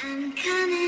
I'm coming.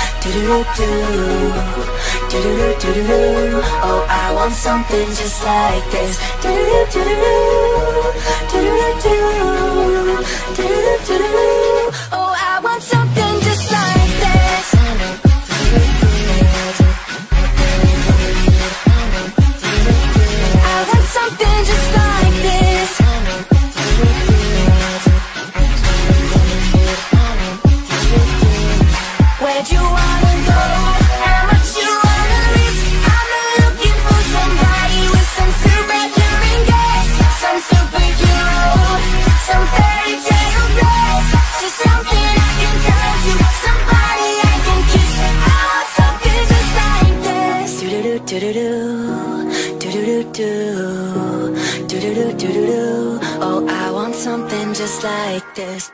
do do do do do do do do do Oh, I want something just like this. Do do do do do do do do do do do do do do. Oh, I want something just like this.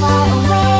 Far away.